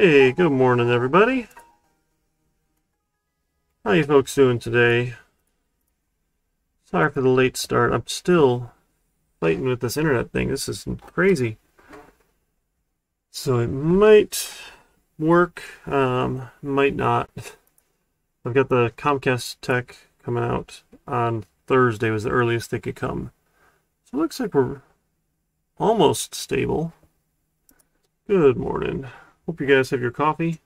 Hey, good morning, everybody. How you folks doing today? Sorry for the late start. I'm still fighting with this internet thing. This is crazy. So it might work, um, might not. I've got the Comcast Tech coming out on Thursday was the earliest they could come. So it looks like we're almost stable. Good morning. Hope you guys have your coffee.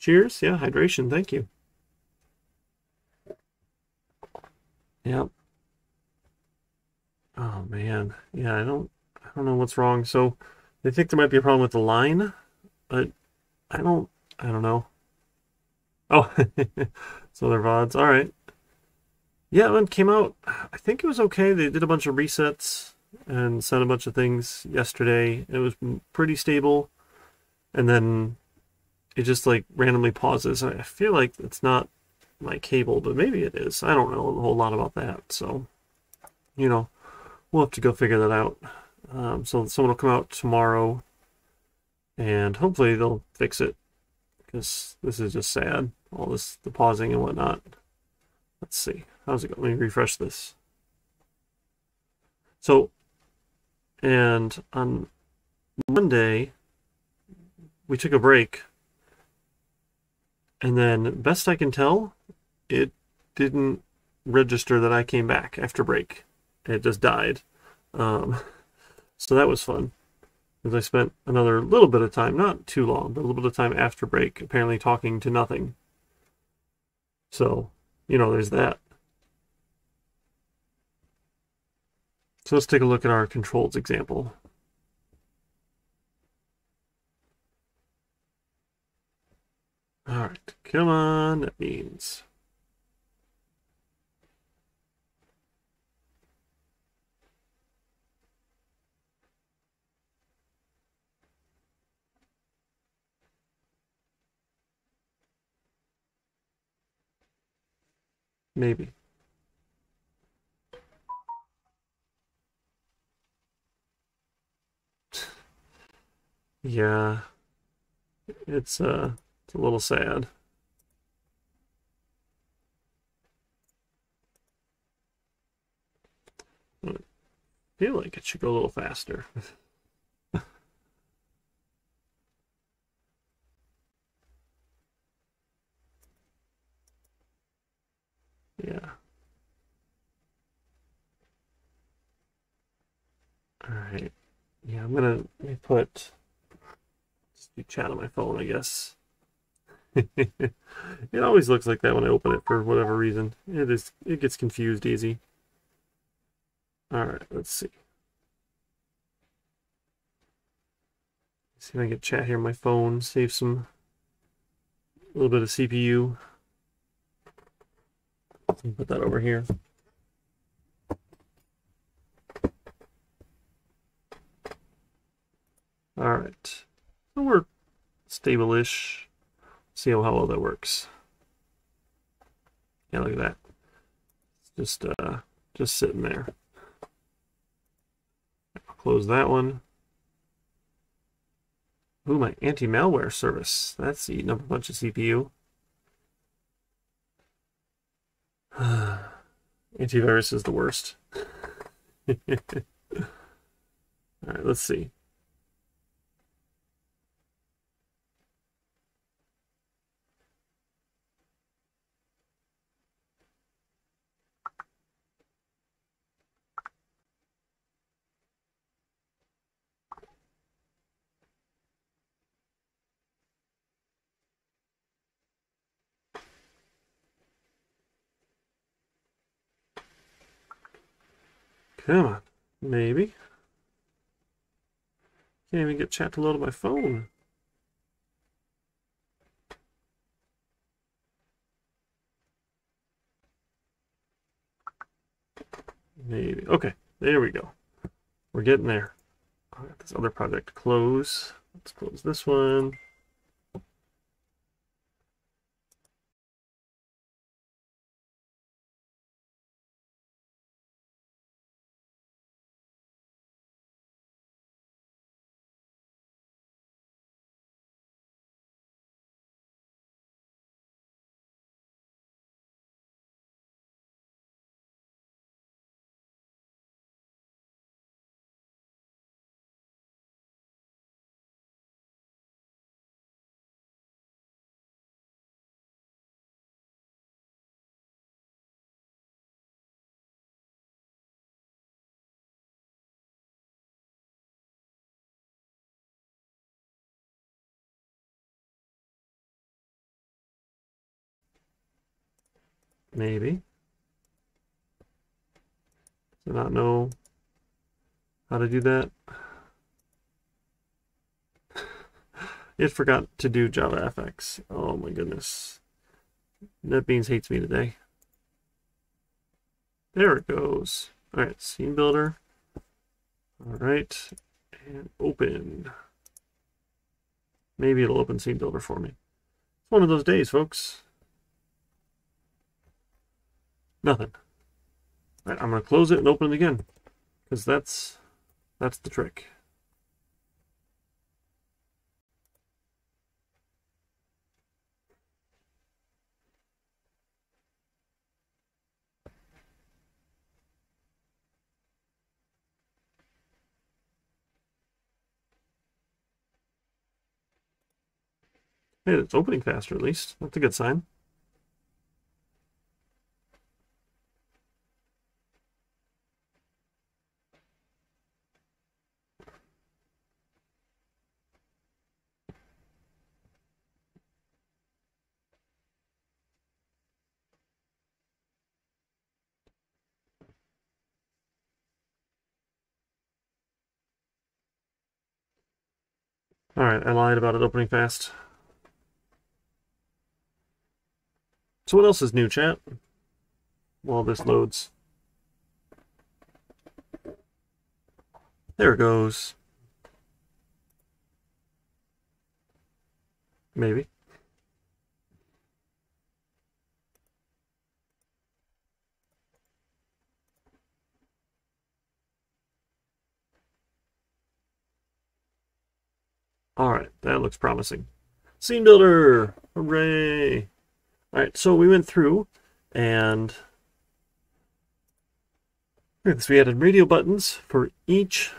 Cheers. Yeah, hydration. Thank you. Yep. Oh man. Yeah, I don't I don't know what's wrong. So they think there might be a problem with the line, but I don't I don't know. Oh, so they're VODs. All right. Yeah, it came out, I think it was okay. They did a bunch of resets and sent a bunch of things yesterday. It was pretty stable. And then it just like randomly pauses. I feel like it's not my cable, but maybe it is. I don't know a whole lot about that. So, you know, we'll have to go figure that out. Um, so someone will come out tomorrow and hopefully they'll fix it because this is just sad. All this, the pausing and whatnot. Let's see. How's it going? Let me refresh this. So, and on Monday, we took a break. And then, best I can tell, it didn't register that I came back after break. It just died. Um, so that was fun. Because I spent another little bit of time, not too long, but a little bit of time after break, apparently talking to nothing. So, you know, there's that. So let's take a look at our controls example. All right, come on, that means. Maybe. Yeah, it's uh, it's a little sad. I feel like it should go a little faster. yeah. All right. Yeah, I'm gonna put just do chat on my phone, I guess. it always looks like that when I open it for whatever reason. It is it gets confused easy. Alright, let's see. see if I can get chat here on my phone, save some a little bit of CPU. Put that over here. Alright. So we're stable-ish. See how well that works. Yeah, look at that. It's just uh just sitting there. Close that one. Ooh, my anti-malware service. That's eating up a bunch of CPU. Antivirus is the worst. All right, let's see. Come on. Maybe. Can't even get chat to load on my phone. Maybe. Okay, there we go. We're getting there. I'll let this other project close. Let's close this one. Maybe. Do not know how to do that. it forgot to do JavaFX. Oh my goodness. NetBeans hates me today. There it goes. All right, scene builder. All right, and open. Maybe it'll open scene builder for me. It's one of those days, folks. Nothing. All right, I'm gonna close it and open it again, because that's that's the trick. Hey, it's opening faster at least. That's a good sign. Alright, I lied about it opening fast. So what else is new, chat? While this loads. There it goes. Maybe. All right, that looks promising. Scene builder, hooray! All right, so we went through and so we added radio buttons for each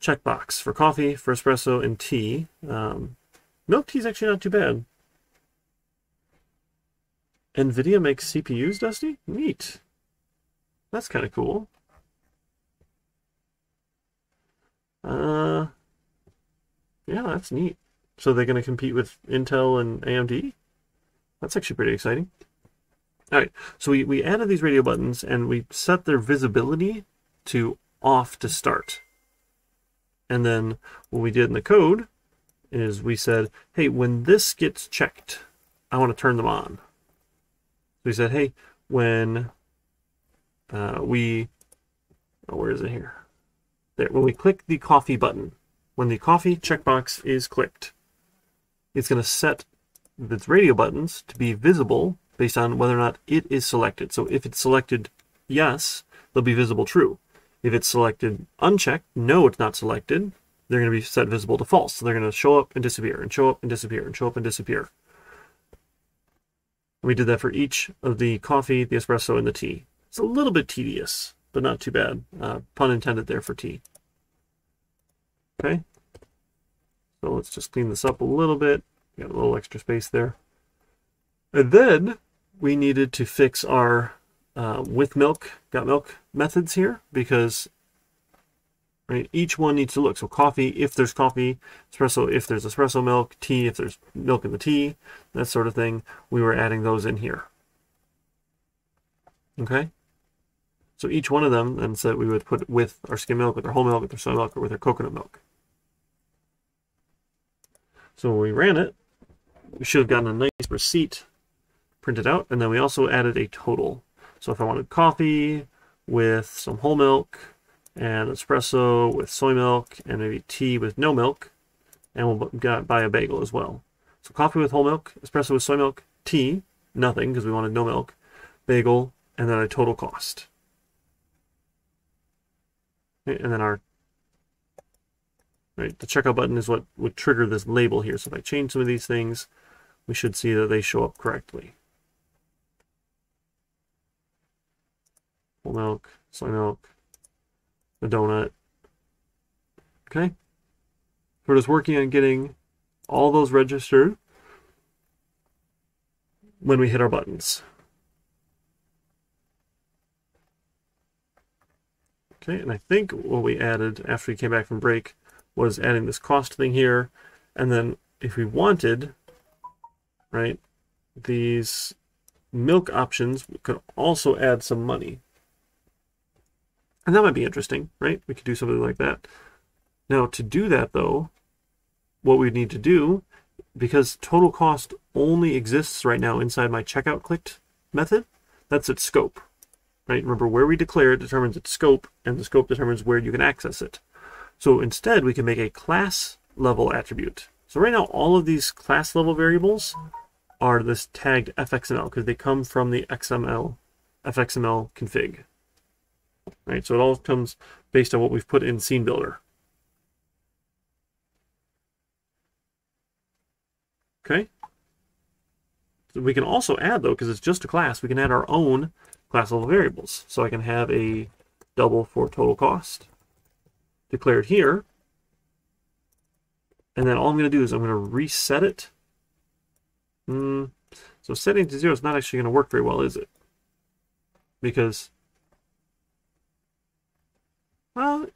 checkbox for coffee, for espresso, and tea. Um, milk tea is actually not too bad. NVIDIA makes CPUs, Dusty? Neat. That's kind of cool. Uh, yeah, that's neat. So they're going to compete with Intel and AMD? That's actually pretty exciting. All right, so we, we added these radio buttons and we set their visibility to off to start. And then what we did in the code is we said, hey, when this gets checked, I want to turn them on. So we said, hey, when uh, we, oh, where is it here? There, when we click the coffee button, when the coffee checkbox is clicked, it's going to set its radio buttons to be visible based on whether or not it is selected. So if it's selected yes, they'll be visible true. If it's selected unchecked, no, it's not selected, they're going to be set visible to false. So they're going to show up and disappear, and show up and disappear, and show up and disappear. We did that for each of the coffee, the espresso, and the tea. It's a little bit tedious, but not too bad. Uh, pun intended there for tea. Okay. So let's just clean this up a little bit. Got a little extra space there. And then we needed to fix our uh, with milk, got milk methods here because right, each one needs to look. So coffee, if there's coffee, espresso, if there's espresso milk, tea, if there's milk in the tea, that sort of thing. We were adding those in here. Okay. So each one of them then said we would put with our skim milk, with our whole milk, with our soy milk, or with our coconut milk. So when we ran it, we should have gotten a nice receipt printed out, and then we also added a total. So if I wanted coffee with some whole milk, and espresso with soy milk, and maybe tea with no milk, and we'll buy a bagel as well. So coffee with whole milk, espresso with soy milk, tea, nothing because we wanted no milk, bagel, and then a total cost. And then our Right, the checkout button is what would trigger this label here. So if I change some of these things, we should see that they show up correctly. Whole milk, soy milk, the donut. Okay. We're just working on getting all those registered when we hit our buttons. Okay, and I think what we added after we came back from break was adding this cost thing here. And then if we wanted, right, these milk options could also add some money. And that might be interesting, right? We could do something like that. Now, to do that, though, what we need to do, because total cost only exists right now inside my checkout clicked method, that's its scope, right? Remember, where we declare it determines its scope, and the scope determines where you can access it. So instead, we can make a class level attribute. So right now, all of these class level variables are this tagged fxml because they come from the XML fxml config. Right, so it all comes based on what we've put in Scene Builder. Okay. So we can also add though, because it's just a class, we can add our own class level variables. So I can have a double for total cost declared here. And then all I'm going to do is I'm going to reset it. Mm, so setting to zero is not actually going to work very well, is it? Because, well,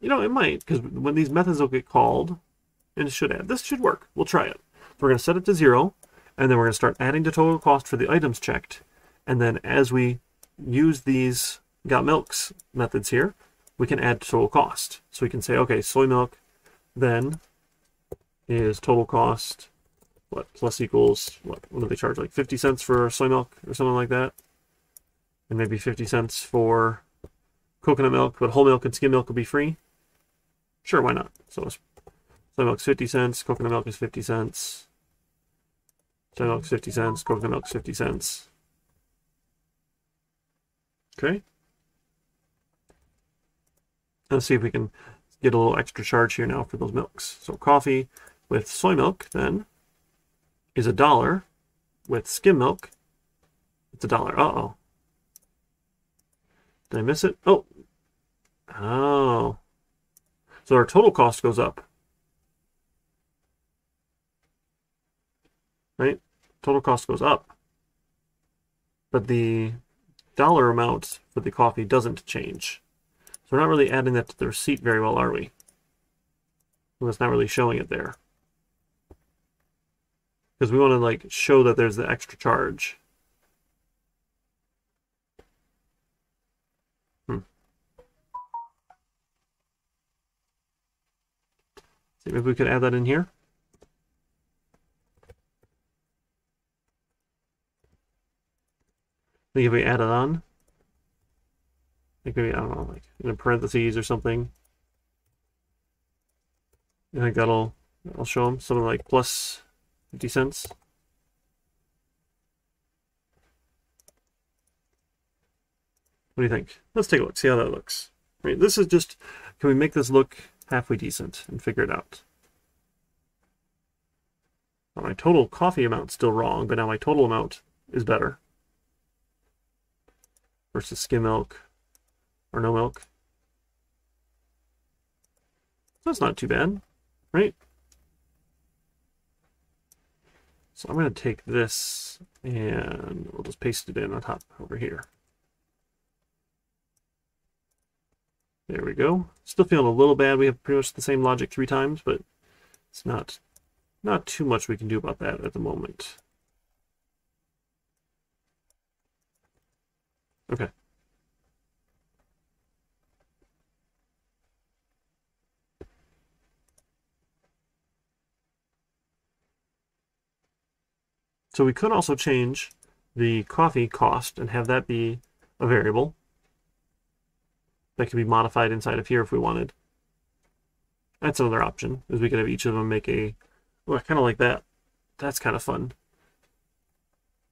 you know, it might, because when these methods will get called, and it should add, this should work. We'll try it. So we're going to set it to zero, and then we're going to start adding the total cost for the items checked. And then as we use these got milks methods here, we can add total cost. So we can say, okay, soy milk then is total cost, what, plus equals, what, what do they charge, like 50 cents for soy milk or something like that? And maybe 50 cents for coconut milk, but whole milk and skim milk will be free? Sure, why not? So soy milk's 50 cents, coconut milk is 50 cents, soy milk's 50 cents, coconut milk's 50 cents. Okay. Let's see if we can get a little extra charge here now for those milks. So coffee with soy milk then is a dollar. With skim milk, it's a dollar. Uh-oh. Did I miss it? Oh. Oh. So our total cost goes up. Right? Total cost goes up. But the dollar amount for the coffee doesn't change. So we're not really adding that to the receipt very well, are we? Well, it's not really showing it there. Because we want to like show that there's the extra charge. Hmm. See, maybe we could add that in here. I think if we add it on, like maybe, I don't know, like in a parentheses or something. I think that'll, I'll show them something like plus 50 cents. What do you think? Let's take a look, see how that looks. Right, this is just, can we make this look halfway decent and figure it out? Well, my total coffee amount's still wrong, but now my total amount is better. Versus skim milk or no milk. That's not too bad, right? So I'm going to take this and we'll just paste it in on top over here. There we go. Still feeling a little bad. We have pretty much the same logic three times, but it's not not too much we can do about that at the moment. Okay. So we could also change the coffee cost and have that be a variable that can be modified inside of here if we wanted. That's another option, is we could have each of them make a, well, kind of like that. That's kind of fun.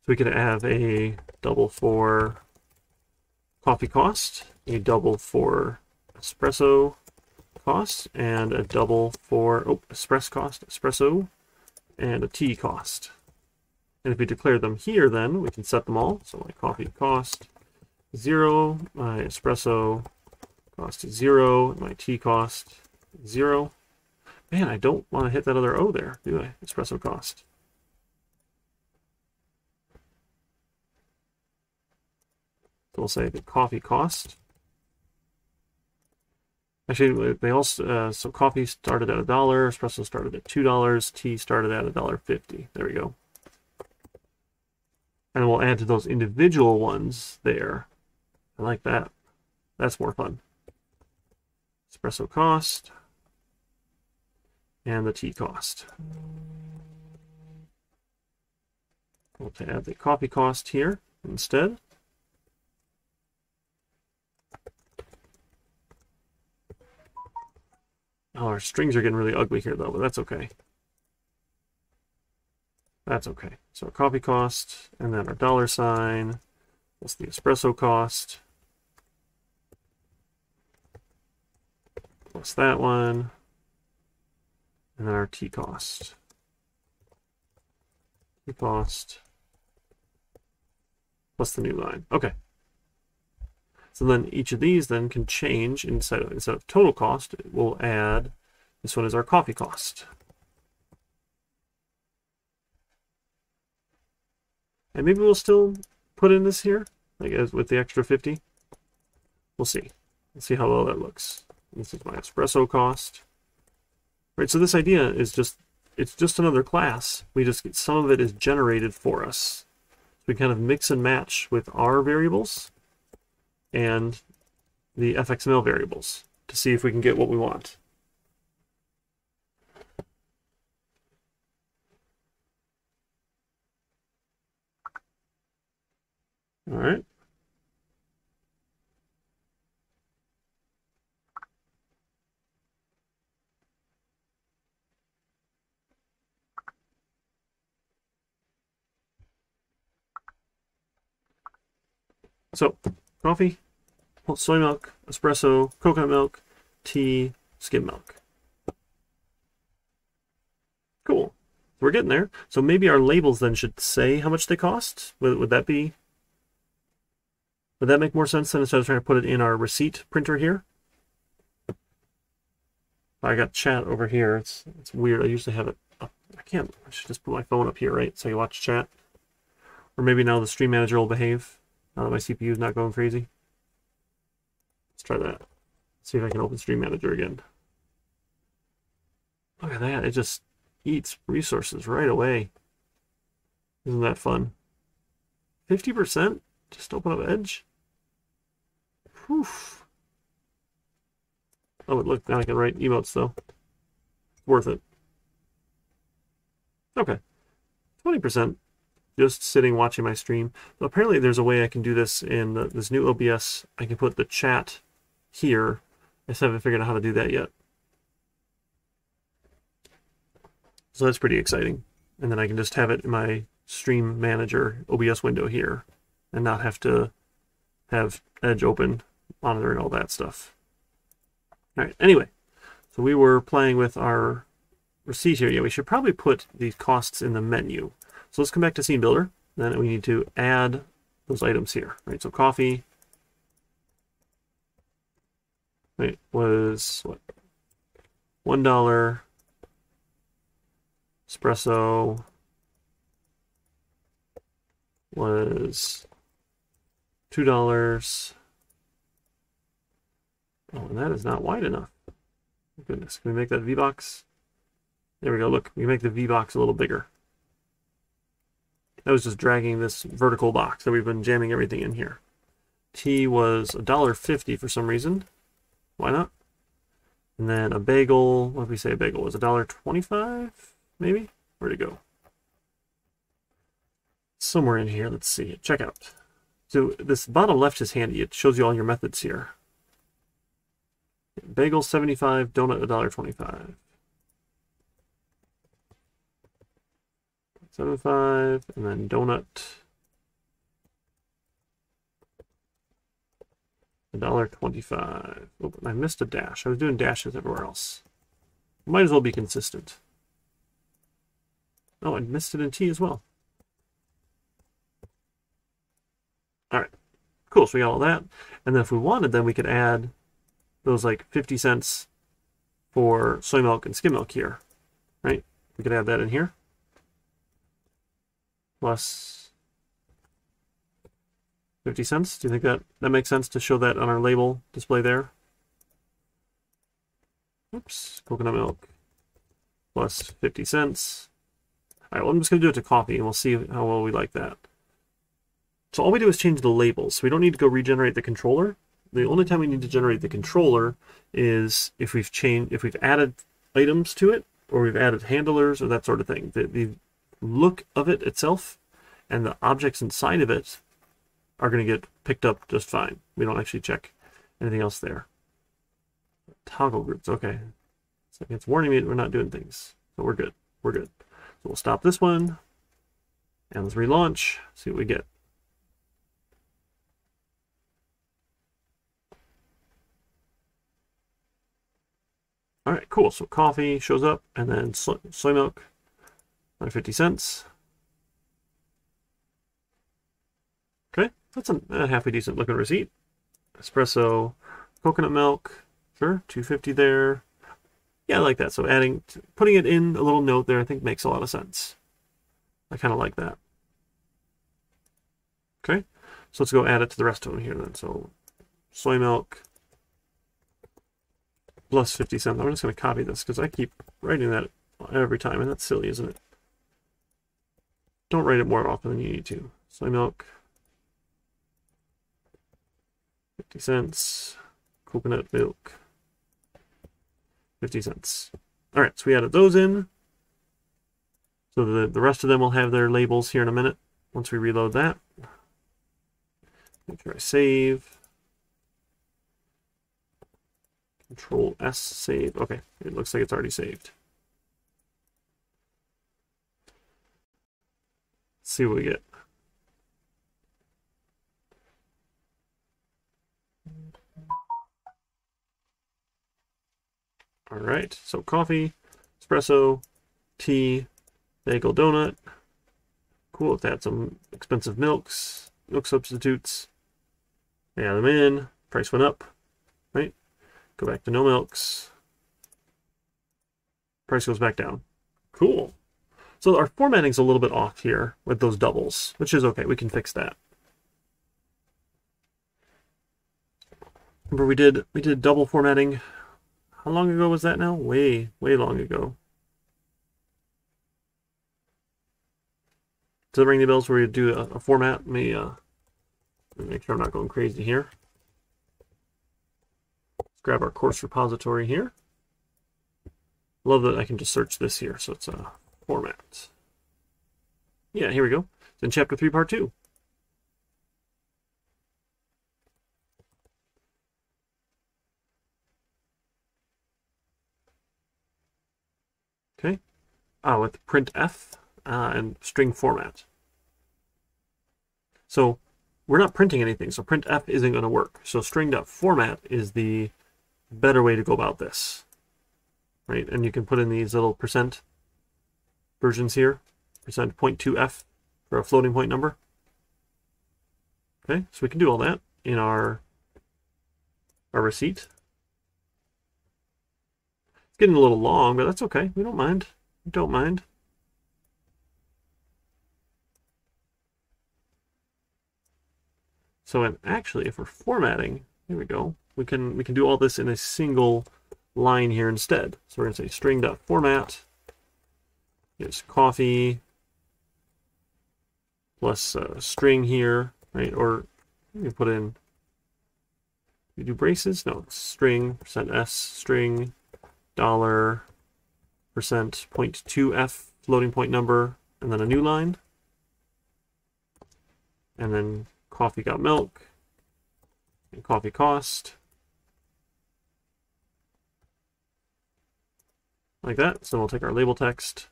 So we could have a double for coffee cost, a double for espresso cost, and a double for, oh, espresso cost, espresso, and a tea cost. And if we declare them here, then we can set them all. So my coffee cost zero, my espresso cost zero, my tea cost zero. Man, I don't want to hit that other O there, do I? Espresso cost. So we'll say the coffee cost. Actually, they also uh, so coffee started at a dollar, espresso started at two dollars, tea started at a dollar fifty. There we go. And we'll add to those individual ones there. I like that. That's more fun. Espresso cost and the tea cost. We'll add the coffee cost here instead. Oh, our strings are getting really ugly here though, but that's okay. That's okay. So our coffee cost, and then our dollar sign, plus the espresso cost, plus that one, and then our tea cost. Tea cost, plus the new line. Okay. So then each of these then can change instead of, instead of total cost, we'll add, this one is our coffee cost. And maybe we'll still put in this here, like as with the extra 50. We'll see. Let's see how well that looks. This is my espresso cost. Right, so this idea is just, it's just another class. We just get, some of it is generated for us. So We kind of mix and match with our variables and the fxml variables to see if we can get what we want. All right. So, coffee, soy milk, espresso, coconut milk, tea, skim milk. Cool. We're getting there. So maybe our labels then should say how much they cost. Would, would that be... Would that make more sense than instead of trying to put it in our receipt printer here? I got chat over here. It's it's weird. I usually have it up. I can't. I should just put my phone up here, right? So you watch chat. Or maybe now the stream manager will behave. Now that my CPU is not going crazy. Let's try that. See if I can open Stream Manager again. Look at that. It just eats resources right away. Isn't that fun? 50%? Just open up Edge? Whew. Oh, look, now I can write emotes, though. Worth it. Okay. 20% just sitting watching my stream. Apparently there's a way I can do this in the, this new OBS. I can put the chat here. I just haven't figured out how to do that yet. So that's pretty exciting. And then I can just have it in my stream manager OBS window here and not have to have Edge open, monitoring all that stuff. All right, anyway, so we were playing with our receipt here. Yeah, we should probably put these costs in the menu. So let's come back to Scene Builder. Then we need to add those items here, right? So coffee, right, was what? One dollar. Espresso was two dollars. Oh, and that is not wide enough. Goodness, can we make that V-box? There we go. Look, we make the V-box a little bigger. That was just dragging this vertical box that we've been jamming everything in here. Tea was $1.50 for some reason. Why not? And then a bagel, what did we say a bagel was? $1.25 maybe? Where'd it go? Somewhere in here, let's see. Check out. So this bottom left is handy. It shows you all your methods here. Bagel 75, donut $1.25. Seven five, and then donut. A dollar twenty-five. Oh, I missed a dash. I was doing dashes everywhere else. Might as well be consistent. Oh, I missed it in T as well. All right, cool. So we got all that, and then if we wanted, then we could add those like fifty cents for soy milk and skim milk here, right? We could add that in here plus 50 cents. Do you think that, that makes sense to show that on our label display there? Oops, coconut milk plus 50 cents. All right, well, I'm just going to do it to coffee, and we'll see how well we like that. So all we do is change the labels. So we don't need to go regenerate the controller. The only time we need to generate the controller is if we've changed, if we've added items to it, or we've added handlers or that sort of thing. The, the look of it itself and the objects inside of it are going to get picked up just fine. We don't actually check anything else there. Toggle groups, okay. So it's warning me that we're not doing things. So we're good. We're good. So we'll stop this one. And let's relaunch, see what we get. All right, cool. So coffee shows up, and then soy, soy milk, another 50 cents. Okay, that's a, a halfway decent looking receipt. Espresso, coconut milk, sure, 250 there. Yeah, I like that. So adding, putting it in a little note there, I think makes a lot of sense. I kind of like that. Okay, so let's go add it to the rest of them here then. So soy milk, plus 50 cents. I'm just going to copy this because I keep writing that every time, and that's silly, isn't it? Don't write it more often than you need to. Soy milk, 50 cents. Coconut milk, 50 cents. All right, so we added those in. So the, the rest of them will have their labels here in a minute once we reload that. Make sure I save. Control S save. Okay, it looks like it's already saved. Let's see what we get. All right, so coffee, espresso, tea, bagel donut. Cool, let's add some expensive milks, milk substitutes. Add them in, price went up? Go back to no milks. Price goes back down. Cool. So our formatting's a little bit off here with those doubles, which is okay. We can fix that. Remember we did we did double formatting. How long ago was that now? Way, way long ago. Does it ring the bells where you do a, a format? Let me uh, make sure I'm not going crazy here grab our course repository here. Love that I can just search this here, so it's a format. Yeah, here we go. It's in chapter 3, part 2. Okay. Ah, with printf uh, and string format. So we're not printing anything, so printf isn't going to work. So string.format is the better way to go about this. Right, and you can put in these little percent versions here, percent 0.2f for a floating point number. Okay, so we can do all that in our our receipt. It's getting a little long, but that's okay. We don't mind. We don't mind. So and actually, if we're formatting, here we go we can we can do all this in a single line here instead. So we're going to say string.format is coffee plus a string here, right? Or you put in you do braces? No, string percent s string dollar percent point two f floating point number and then a new line and then coffee got milk and coffee cost like that. So we'll take our label text,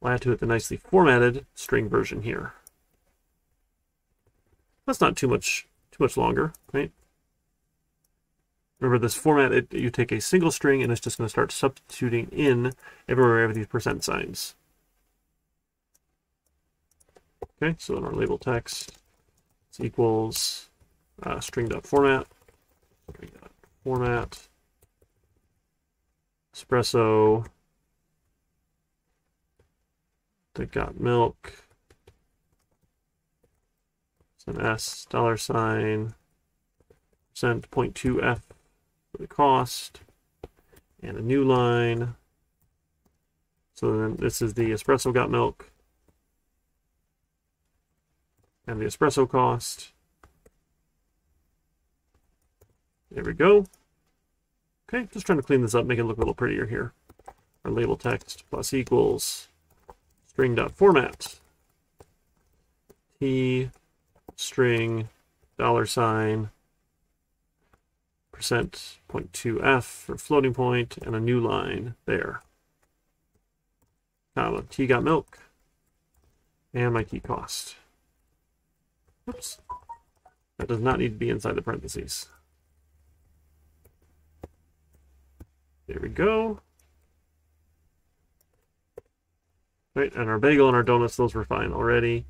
we'll add to it the nicely formatted string version here. That's not too much too much longer, right? Remember this format, it, you take a single string and it's just going to start substituting in everywhere we have these percent signs. Okay, so in our label text, it's equals uh, string.format, string.format, espresso. They got milk. It's an S dollar sign. Percent 0.2 F for the cost. And a new line. So then this is the espresso got milk. and the espresso cost. There we go. Okay, just trying to clean this up, make it look a little prettier here. Our label text plus equals string dot format. T string dollar sign percent point two f for floating point and a new line there. Comma t got milk and my key cost. Oops. That does not need to be inside the parentheses there we go right and our bagel and our donuts those were fine already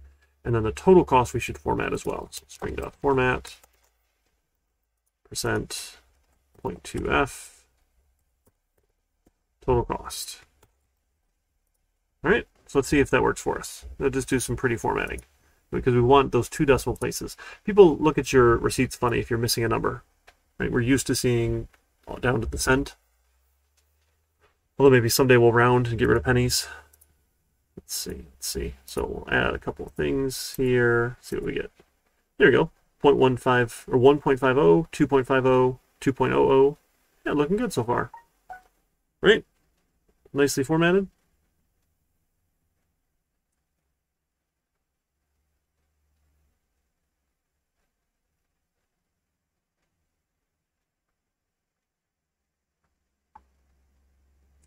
and then the total cost we should format as well. So string dot format percent 0.2f total cost. All right, so let's see if that works for us. Let's just do some pretty formatting because we want those two decimal places. People look at your receipts funny if you're missing a number. Right? We're used to seeing down to the cent. Although maybe someday we'll round and get rid of pennies. Let's see, let's see. So we'll add a couple of things here, see what we get. There we go. 0.15 or 1.50, 2.50, 2.00. Yeah, looking good so far. Right? Nicely formatted.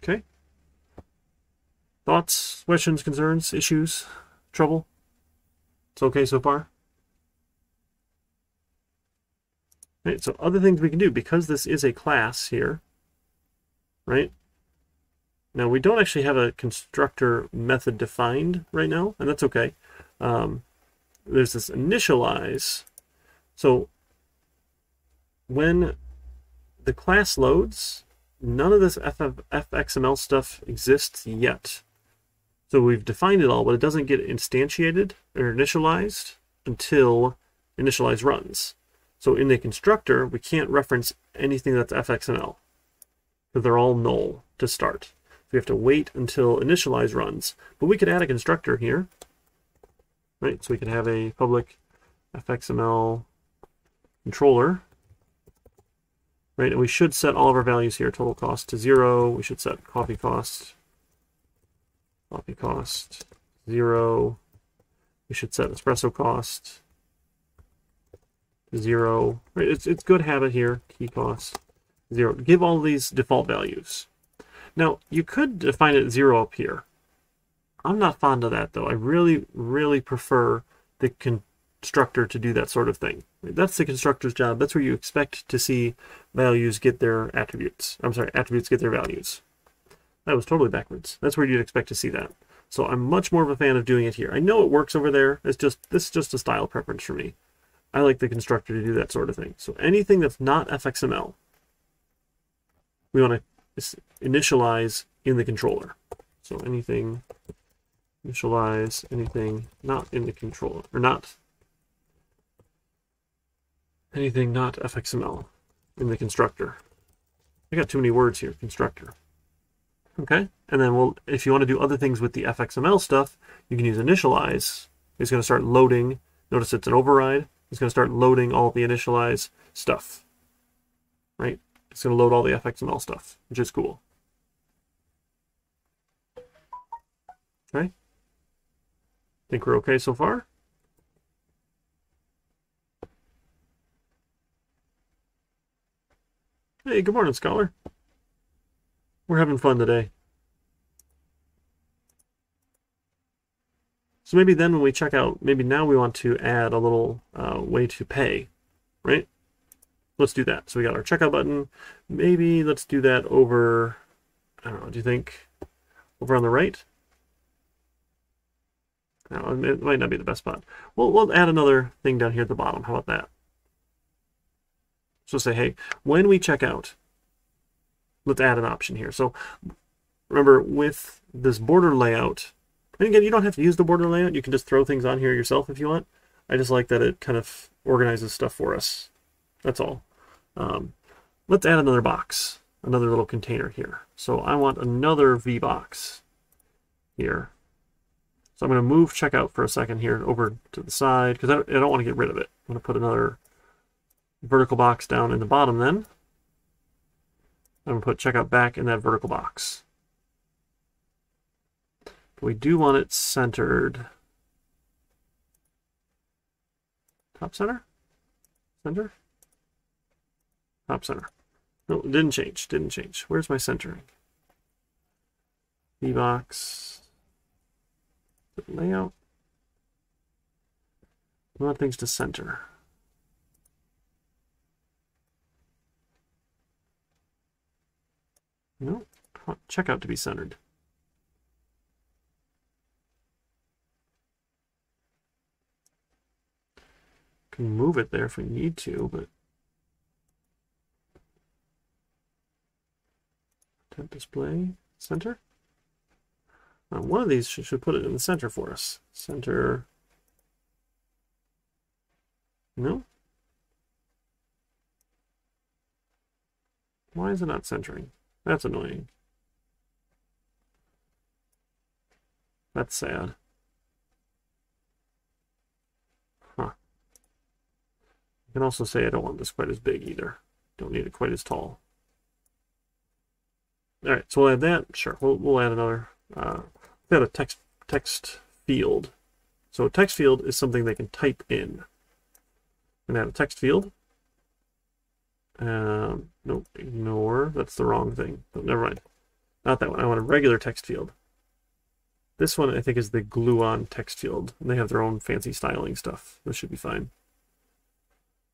Okay. Thoughts, questions, concerns, issues, trouble? It's okay so far? Right, so other things we can do, because this is a class here, right? Now we don't actually have a constructor method defined right now, and that's okay. Um, there's this initialize. So when the class loads, none of this FF, FXML stuff exists yet. So we've defined it all, but it doesn't get instantiated or initialized until initialize runs. So in the constructor, we can't reference anything that's fxml because they're all null to start. So we have to wait until initialize runs. But we could add a constructor here, right? So we could have a public fxml controller, right? And we should set all of our values here, total cost to zero. We should set coffee cost Coffee cost zero. We should set espresso cost zero. It's it's good habit here. Key cost zero. Give all these default values. Now you could define it zero up here. I'm not fond of that though. I really really prefer the constructor to do that sort of thing. That's the constructor's job. That's where you expect to see values get their attributes. I'm sorry, attributes get their values. That was totally backwards. That's where you'd expect to see that. So I'm much more of a fan of doing it here. I know it works over there. It's just this is just a style preference for me. I like the constructor to do that sort of thing. So anything that's not FXML, we want to initialize in the controller. So anything initialize anything not in the controller or not anything not FXML in the constructor. I got too many words here, constructor. Okay, and then we'll, if you want to do other things with the FXML stuff, you can use initialize. It's going to start loading. Notice it's an override. It's going to start loading all the initialize stuff. Right? It's going to load all the FXML stuff, which is cool. Okay. Think we're okay so far? Hey, good morning, Scholar. We're having fun today. So maybe then when we check out, maybe now we want to add a little uh, way to pay, right? Let's do that. So we got our checkout button. Maybe let's do that over, I don't know, do you think over on the right? No, it might not be the best spot. Well, we'll add another thing down here at the bottom. How about that? So say, hey, when we check out, let's add an option here. So remember with this border layout, and again, you don't have to use the border layout. You can just throw things on here yourself if you want. I just like that it kind of organizes stuff for us. That's all. Um, let's add another box, another little container here. So I want another V-box here. So I'm going to move checkout for a second here over to the side because I don't, I don't want to get rid of it. I'm going to put another vertical box down in the bottom then. I'm going to put checkout back in that vertical box. But we do want it centered. Top center? Center? Top center. No, didn't change. Didn't change. Where's my centering? V-box. Layout. We want things to center. No, checkout to be centered. Can move it there if we need to, but temp display center. Uh, one of these should, should put it in the center for us. Center. No. Why is it not centering? That's annoying. That's sad. Huh. I can also say I don't want this quite as big either. Don't need it quite as tall. All right, so we'll add that. Sure, we'll, we'll add another. Uh, add a text text field. So a text field is something they can type in. And add a text field. Um, nope, ignore. That's the wrong thing. Oh, never mind. Not that one. I want a regular text field. This one I think is the Gluon text field. And they have their own fancy styling stuff. This should be fine.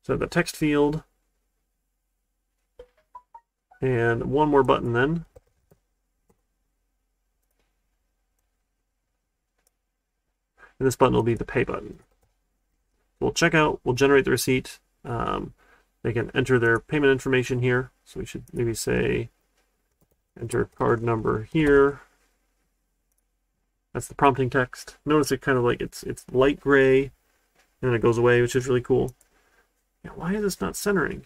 So the text field. And one more button then. And this button will be the pay button. We'll check out, we'll generate the receipt. Um, they can enter their payment information here. So we should maybe say enter card number here. That's the prompting text. Notice it kind of like it's it's light gray and then it goes away, which is really cool. Why is this not centering?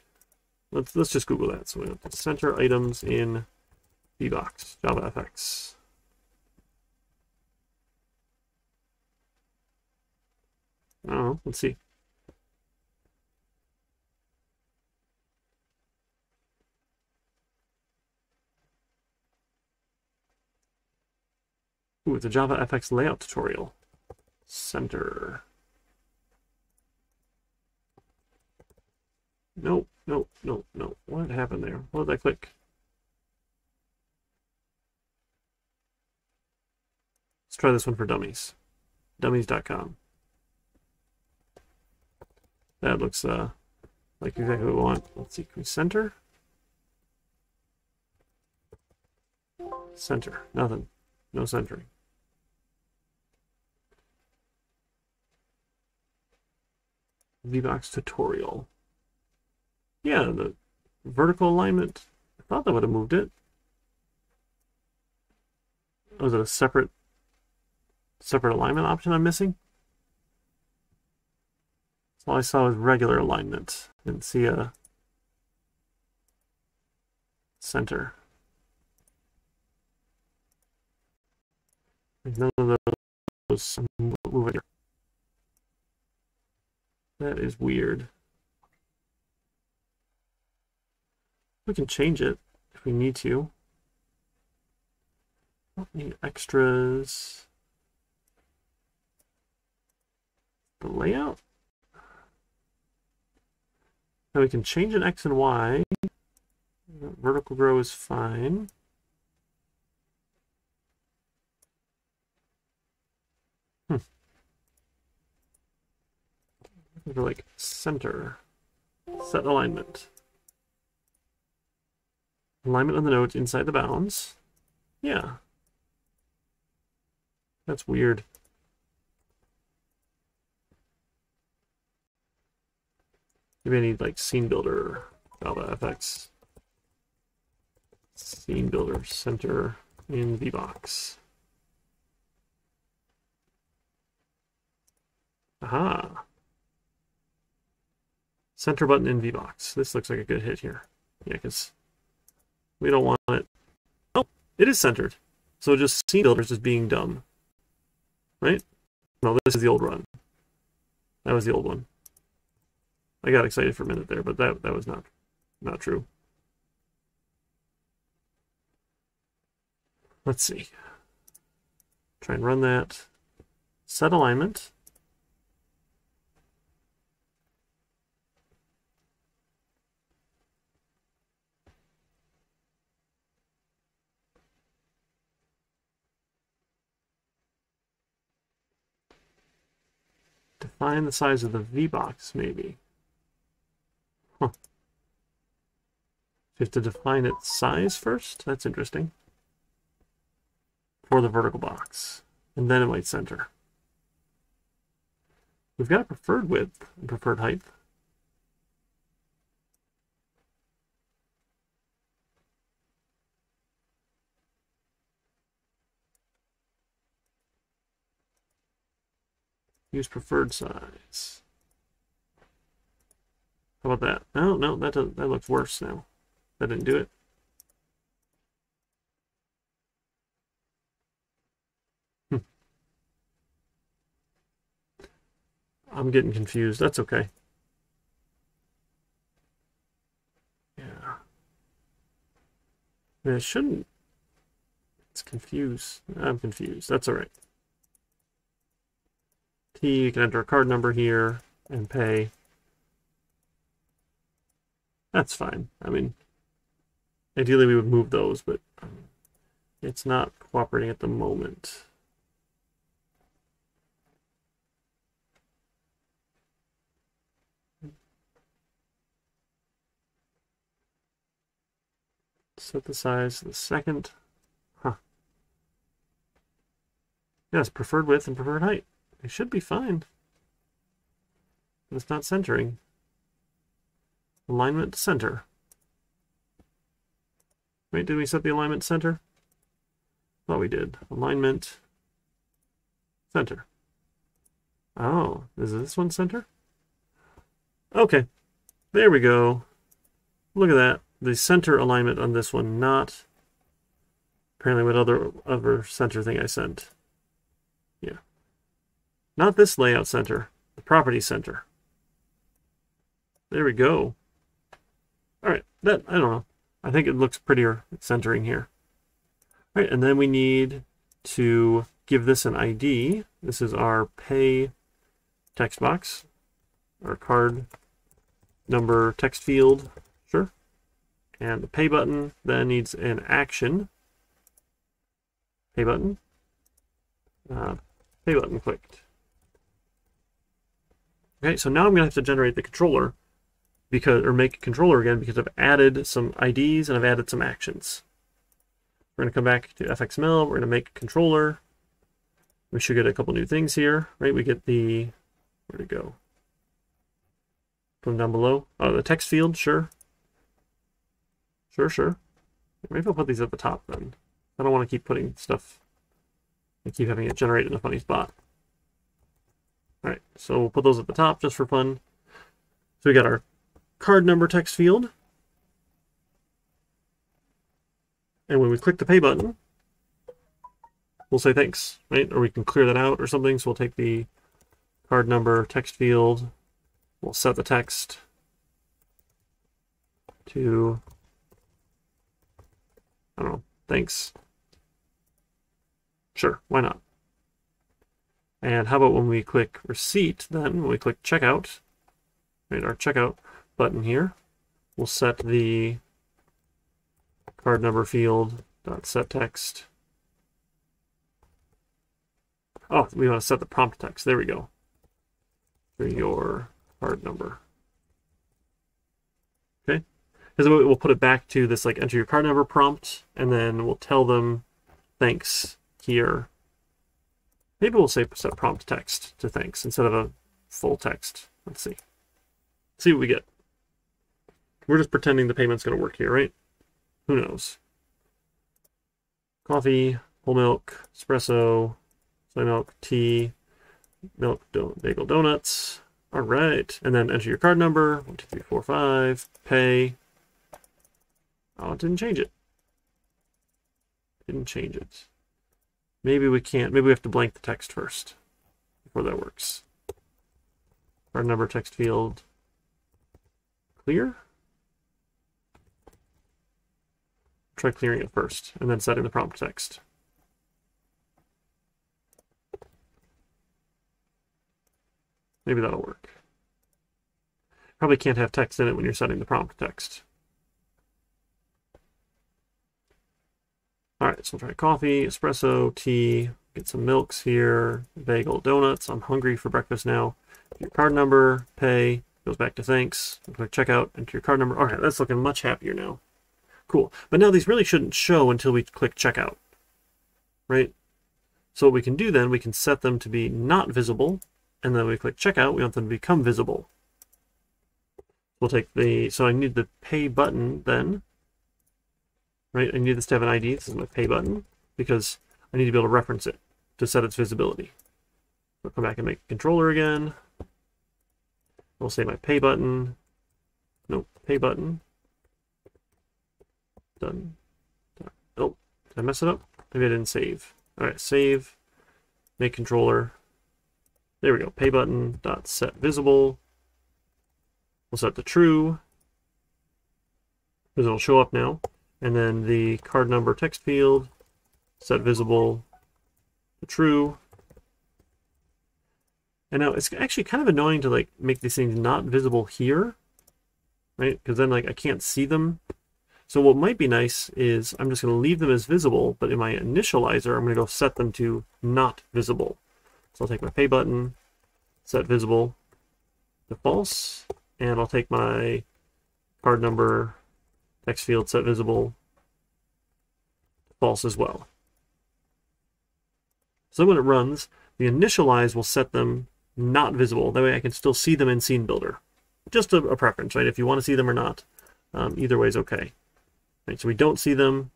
Let's let's just Google that. So we have to center items in VBox, JavaFX. Oh, let's see. Ooh, it's a JavaFX layout tutorial. Center. Nope, nope, nope, nope. What happened there? What did I click? Let's try this one for dummies. Dummies.com. That looks uh, like exactly what we want. Let's see, can we center? Center, nothing, no centering. VBox tutorial. Yeah, the vertical alignment. I thought that would have moved it. Was it a separate separate alignment option I'm missing? All I saw was regular alignment. Didn't see a center. None of those here. That is weird. We can change it if we need to. Don't need extras. The layout? Now we can change an X and Y. Vertical grow is fine. For like center. Set alignment. Alignment on the nodes inside the bounds. Yeah. That's weird. Maybe I need like scene builder, Java FX. Scene builder center in VBox. Aha. Center button in VBox. This looks like a good hit here. Yeah, because we don't want it. Oh, it is centered. So just scene builders is being dumb. right? No, this is the old run. That was the old one. I got excited for a minute there, but that, that was not, not true. Let's see. Try and run that. Set alignment. Define the size of the V-box, maybe. Huh. You have to define its size first? That's interesting. For the vertical box. And then it might center. We've got a preferred width and preferred height. Use preferred size. How about that? Oh, no, that, does, that looks worse now. That didn't do it. Hmm. I'm getting confused. That's okay. Yeah. It shouldn't. It's confused. I'm confused. That's all right. T, you can enter a card number here and pay. That's fine. I mean, ideally we would move those, but it's not cooperating at the moment. Set the size the second. Huh. Yes, preferred width and preferred height. It should be fine. But it's not centering. Alignment center. Wait, did we set the alignment center? Thought we did. Alignment center. Oh, is this one center? Okay, there we go. Look at that. The center alignment on this one, not apparently what other other center thing I sent. Not this layout center, the property center. There we go. All right, that, I don't know. I think it looks prettier centering here. All right, and then we need to give this an ID. This is our pay text box, our card number text field, sure. And the pay button then needs an action. Pay button. Uh, pay button clicked. Okay, so now I'm going to have to generate the controller because, or make a controller again because I've added some IDs and I've added some actions. We're going to come back to FXML. We're going to make a controller. We should get a couple new things here, right? We get the, where'd it go? From down below. Oh, the text field, sure. Sure, sure. Maybe I'll put these at the top then. I don't want to keep putting stuff, I keep having it generate in a funny spot. All right, so we'll put those at the top just for fun. So we got our card number text field. And when we click the pay button, we'll say thanks, right? Or we can clear that out or something. So we'll take the card number text field. We'll set the text to, I don't know, thanks. Sure, why not? And how about when we click receipt, then when we click checkout, right, our checkout button here, we'll set the card number field dot set text. Oh, we want to set the prompt text. There we go. For your card number. Okay. Because we'll put it back to this like enter your card number prompt, and then we'll tell them thanks here Maybe we'll say set prompt text to thanks instead of a full text. Let's see. See what we get. We're just pretending the payment's going to work here, right? Who knows? Coffee, whole milk, espresso, soy milk, tea, milk, do bagel, donuts. All right. And then enter your card number. One, two, three, four, five. Pay. Oh, it didn't change it. Didn't change it. Maybe we can't. Maybe we have to blank the text first before that works. Our number text field clear. Try clearing it first and then setting the prompt text. Maybe that'll work. Probably can't have text in it when you're setting the prompt text. All right, so we'll try coffee, espresso, tea, get some milks here, bagel, donuts. I'm hungry for breakfast now. Your card number, pay, goes back to thanks. Click checkout, enter your card number. All right, that's looking much happier now. Cool. But now these really shouldn't show until we click checkout, right? So what we can do then, we can set them to be not visible, and then we click checkout, we want them to become visible. We'll take the, so I need the pay button then, right? I need this to have an ID. This is my pay button because I need to be able to reference it to set its visibility. We'll come back and make controller again. We'll say my pay button. Nope, pay button. Done. Oh, did I mess it up? Maybe I didn't save. All right, save, make controller. There we go. Pay button dot set visible. We'll set to true because it'll show up now. And then the card number text field set visible to true. And now it's actually kind of annoying to like make these things not visible here, right? Because then like I can't see them. So what might be nice is I'm just going to leave them as visible, but in my initializer, I'm going to go set them to not visible. So I'll take my pay button, set visible to false, and I'll take my card number text field set visible false as well. So when it runs, the initialize will set them not visible. That way I can still see them in Scene Builder. Just a, a preference, right? If you want to see them or not, um, either way is okay. Right, so we don't see them.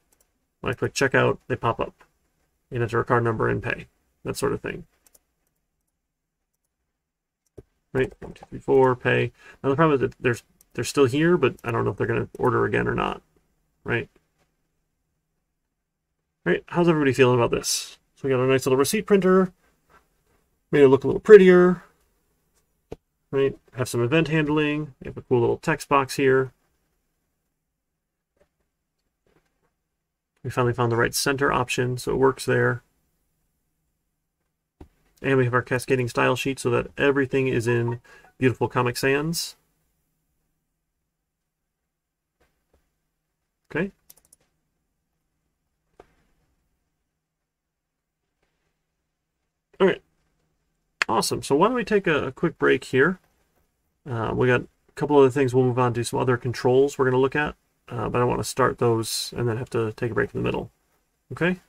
When I click checkout, they pop up. And enter a card number and pay. That sort of thing. Right, one, two, three, four, pay. Now the problem is that there's they're still here, but I don't know if they're going to order again or not. Right? Right, how's everybody feeling about this? So we got a nice little receipt printer. Made it look a little prettier. Right, have some event handling. We have a cool little text box here. We finally found the right center option, so it works there. And we have our cascading style sheet so that everything is in beautiful Comic Sans. Okay. All right. Awesome. So why don't we take a, a quick break here? Uh, we got a couple other things. We'll move on to some other controls we're going to look at, uh, but I want to start those and then have to take a break in the middle. Okay.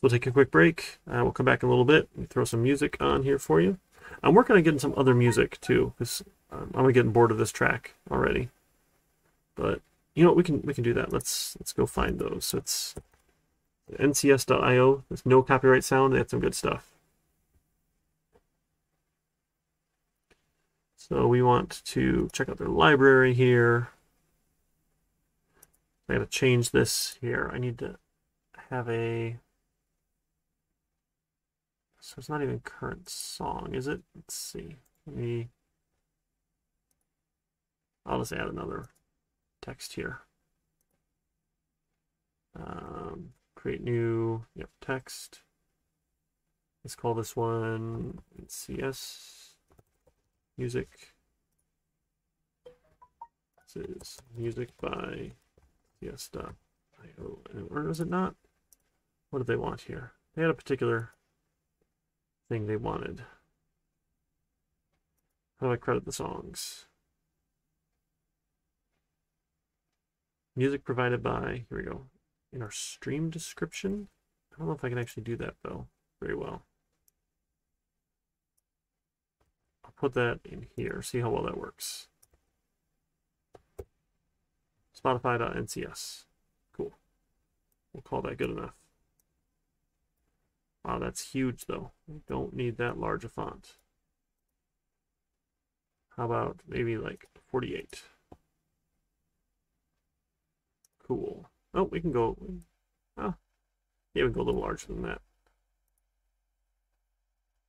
We'll take a quick break. Uh, we'll come back in a little bit. Throw some music on here for you. I'm working on getting some other music too, because um, I'm getting bored of this track already. But you know what? We can we can do that. Let's let's go find those. So it's ncs.io. There's no copyright sound. They had some good stuff. So we want to check out their library here. I gotta change this here. I need to have a, so it's not even current song, is it? Let's see. Let me, I'll just add another text here. Um, create new, yep, text. Let's call this one CS music. This is music by NCS.io. Or is it not? What do they want here? They had a particular thing they wanted. How do I credit the songs? Music provided by, here we go, in our stream description. I don't know if I can actually do that though very well. I'll put that in here, see how well that works. Spotify.ncs. Cool. We'll call that good enough. Wow, that's huge though. We don't need that large a font. How about maybe like 48? Cool. Oh, we can go. Oh, Yeah, we can go a little larger than that.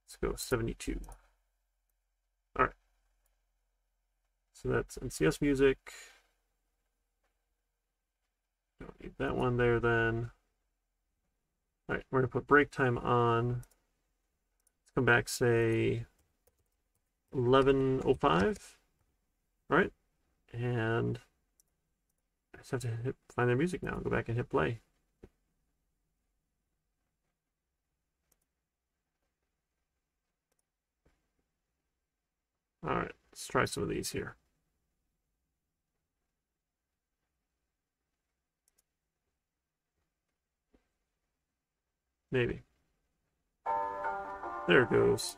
Let's go 72. All right. So that's NCS music. Don't need that one there then. All right, we're gonna put break time on. Let's come back, say 11:05. All right, and just have to hit, find their music now. Go back and hit play. All right, let's try some of these here. Maybe. There it goes.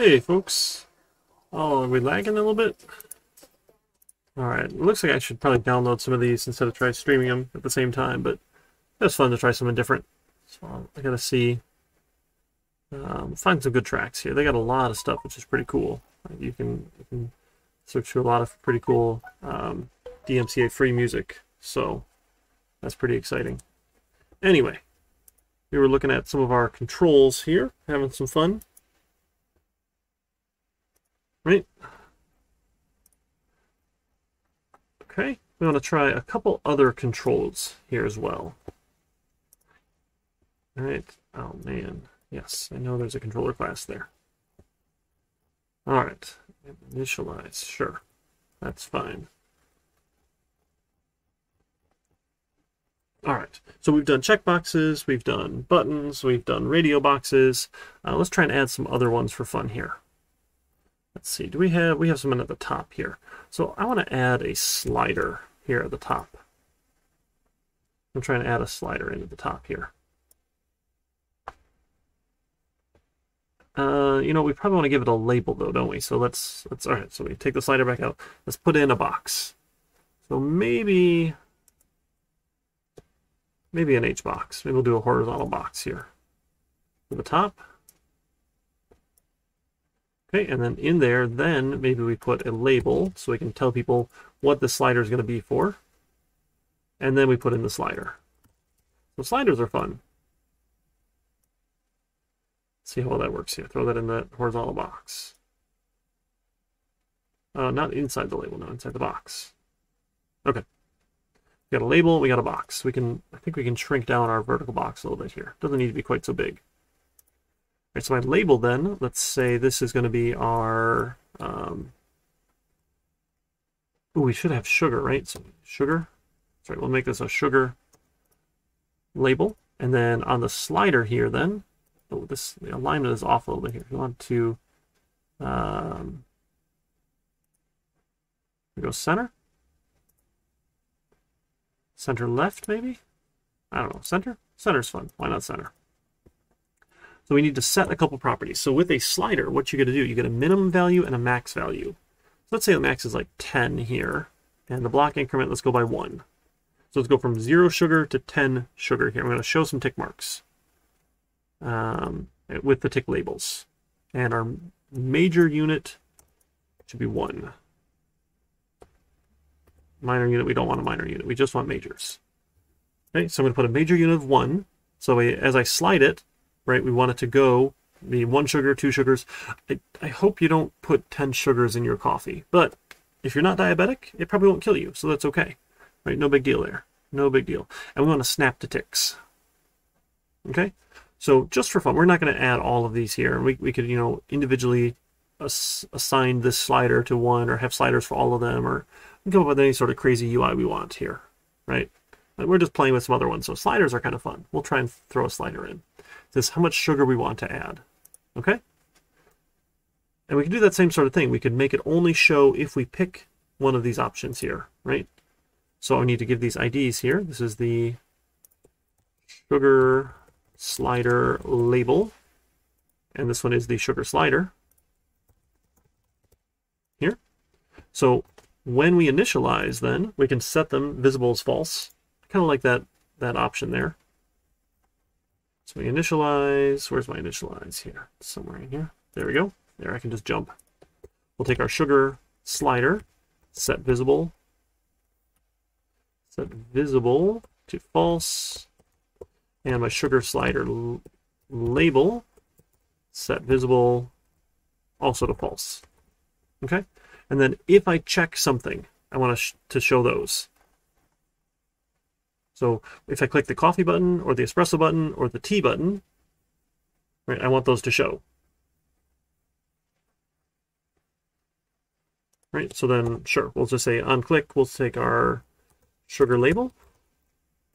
Hey, folks. Oh, are we lagging a little bit? Alright, looks like I should probably download some of these instead of try streaming them at the same time, but it was fun to try something different. So I gotta see. Um, find some good tracks here. They got a lot of stuff, which is pretty cool. You can, you can search through a lot of pretty cool um, DMCA free music, so that's pretty exciting. Anyway, we were looking at some of our controls here, having some fun. Right? Okay, we want to try a couple other controls here as well. Alright, oh man, yes, I know there's a controller class there. Alright, initialize, sure, that's fine. Alright, so we've done checkboxes, we've done buttons, we've done radio boxes. Uh, let's try and add some other ones for fun here. Let's see, do we have, we have someone at the top here. So I want to add a slider here at the top. I'm trying to add a slider into the top here. Uh, you know, we probably want to give it a label though, don't we? So let's, let's, all right, so we take the slider back out. Let's put in a box. So maybe, maybe an H box. Maybe we'll do a horizontal box here. To the top. Okay, and then in there, then maybe we put a label so we can tell people what the slider is going to be for. And then we put in the slider. So sliders are fun. Let's see how well that works here. Throw that in that horizontal box. Uh, not inside the label, no, inside the box. Okay. We got a label, we got a box. We can, I think we can shrink down our vertical box a little bit here. Doesn't need to be quite so big. Right, so my label then, let's say this is going to be our, um, oh, we should have sugar, right? So sugar, sorry, we'll make this a sugar label. And then on the slider here then, oh, this the alignment is off a little bit here. You want to, um, we go center, center left maybe? I don't know, center? Center's fun. Why not center? So we need to set a couple properties. So with a slider, what you got to do, you get a minimum value and a max value. So let's say the max is like 10 here, and the block increment, let's go by 1. So let's go from 0 sugar to 10 sugar here. I'm going to show some tick marks um, with the tick labels. And our major unit should be 1. Minor unit, we don't want a minor unit. We just want majors. Okay, so I'm going to put a major unit of 1. So as I slide it, right? We want it to go be one sugar, two sugars. I, I hope you don't put 10 sugars in your coffee, but if you're not diabetic, it probably won't kill you, so that's okay, right? No big deal there. No big deal. And we want to snap to ticks. Okay? So just for fun, we're not going to add all of these here. We, we could, you know, individually ass- assign this slider to one or have sliders for all of them or come up with any sort of crazy UI we want here, right? We're just playing with some other ones. So sliders are kind of fun. We'll try and throw a slider in. This is how much sugar we want to add. Okay? And we can do that same sort of thing. We could make it only show if we pick one of these options here, right? So I need to give these IDs here. This is the sugar slider label, and this one is the sugar slider here. So when we initialize, then we can set them visible as false, kind of like that that option there. So we initialize. Where's my initialize here? Somewhere in here. There we go. There, I can just jump. We'll take our sugar slider, set visible, set visible to false, and my sugar slider label, set visible also to false. Okay? And then if I check something, I want to, sh to show those. So if I click the coffee button or the espresso button or the tea button, right, I want those to show. Right, so then sure, we'll just say on click, we'll take our sugar label,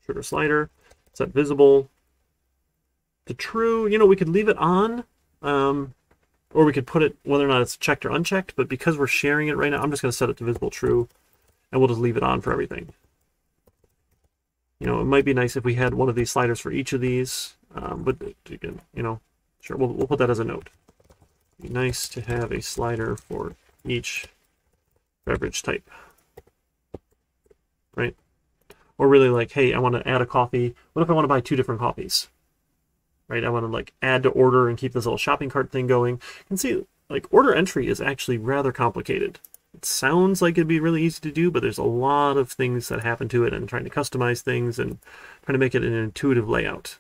sugar slider, set visible to true. You know, we could leave it on, um, or we could put it whether or not it's checked or unchecked, but because we're sharing it right now, I'm just going to set it to visible true, and we'll just leave it on for everything. You know, it might be nice if we had one of these sliders for each of these, um, but again, you know, sure, we'll, we'll put that as a note. Be nice to have a slider for each beverage type, right? Or really like, hey, I want to add a coffee. What if I want to buy two different coffees? Right? I want to like add to order and keep this little shopping cart thing going. You can see like order entry is actually rather complicated. It sounds like it'd be really easy to do, but there's a lot of things that happen to it and trying to customize things and trying to make it an intuitive layout.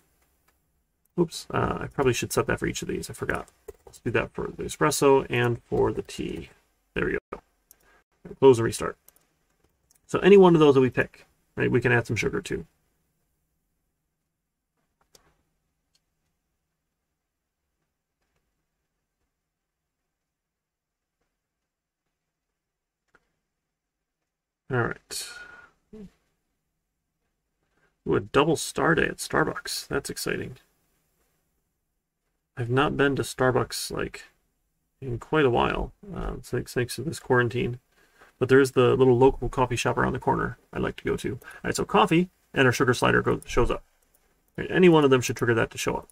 Oops, uh, I probably should set that for each of these. I forgot. Let's do that for the espresso and for the tea. There we go. Close and restart. So any one of those that we pick, right, we can add some sugar to. All right. Ooh, a double star day at Starbucks. That's exciting. I've not been to Starbucks like in quite a while, uh, thanks, thanks to this quarantine. But there is the little local coffee shop around the corner I'd like to go to. All right, so coffee and our sugar slider goes, shows up. Right, any one of them should trigger that to show up.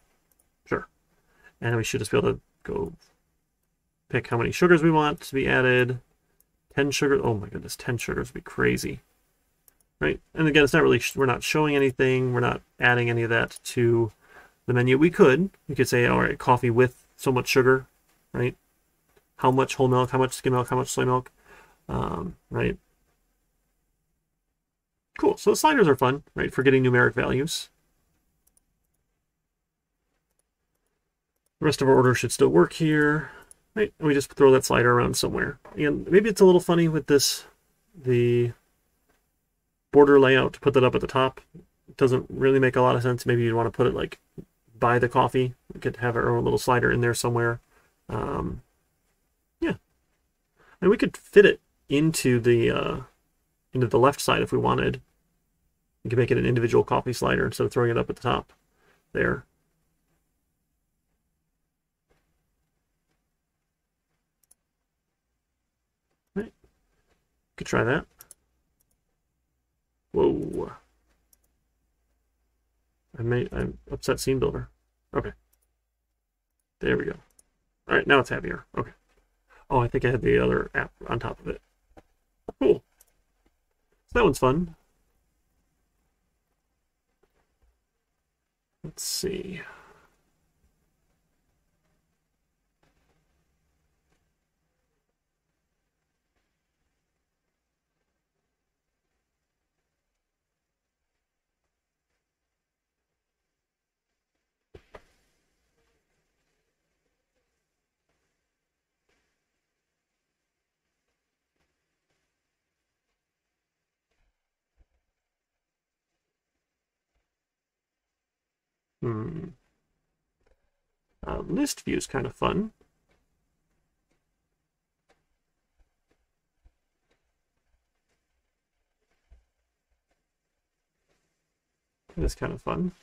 Sure. And we should just be able to go pick how many sugars we want to be added. 10 sugar. Oh my goodness, 10 sugars would be crazy. Right? And again, it's not really, we're not showing anything. We're not adding any of that to the menu. We could. We could say, all right, coffee with so much sugar, right? How much whole milk, how much skim milk, how much soy milk um, right? Cool, so the sliders are fun, right, for getting numeric values. The rest of our order should still work here, right? And we just throw that slider around somewhere. And maybe it's a little funny with this, the border layout to put that up at the top. It doesn't really make a lot of sense. Maybe you'd want to put it like by the coffee. We could have our own little slider in there somewhere. Um, yeah. And we could fit it into the uh, into the left side if we wanted. You can make it an individual coffee slider instead of throwing it up at the top there. Right. Could try that. Whoa. I made I'm upset scene builder. Okay. There we go. All right, now it's heavier. Okay. Oh, I think I had the other app on top of it. Cool. So that one's fun. Let's see. Hmm. Uh, list view is kind of fun. It's kind of fun.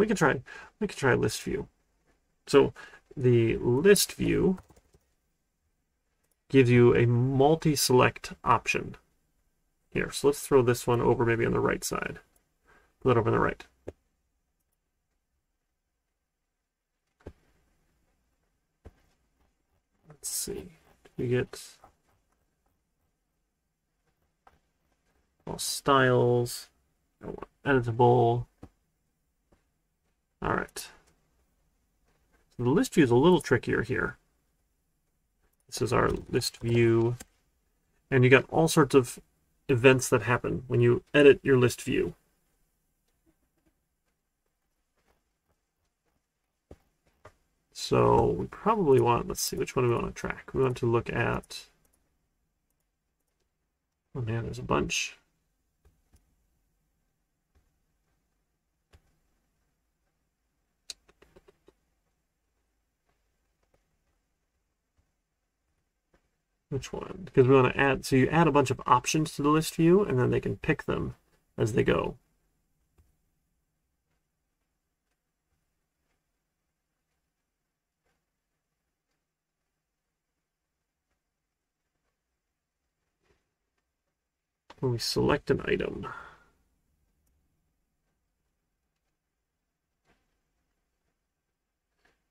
We can try. We can try list view. So the list view gives you a multi-select option. Here, so let's throw this one over maybe on the right side. Put that over on the right. Let's see. We get all styles, editable. All right. So the list view is a little trickier here. This is our list view. And you got all sorts of events that happen when you edit your list view. So we probably want, let's see, which one do we want to track? We want to look at, oh man, there's a bunch. Which one? Because we want to add, so you add a bunch of options to the list view, and then they can pick them as they go. When we select an item,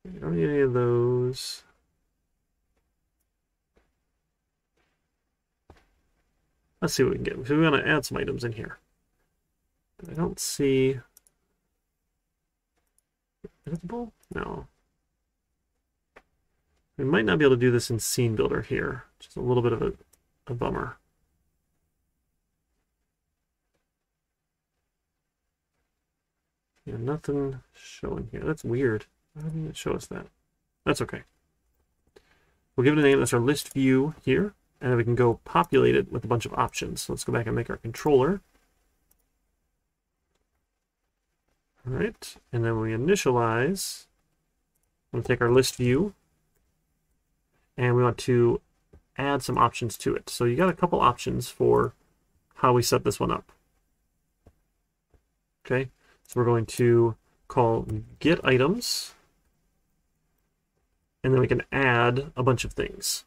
we don't need any of those. Let's see what we can get. We want to add some items in here. I don't see... Editable? No. We might not be able to do this in Scene Builder here. Just a little bit of a, a bummer. Yeah, nothing showing here. That's weird. Why didn't it show us that? That's okay. We'll give it a name. That's our list view here and then we can go populate it with a bunch of options. So let's go back and make our controller. All right, and then we initialize, we'll take our list view, and we want to add some options to it. So you got a couple options for how we set this one up. Okay, so we're going to call get items, and then we can add a bunch of things.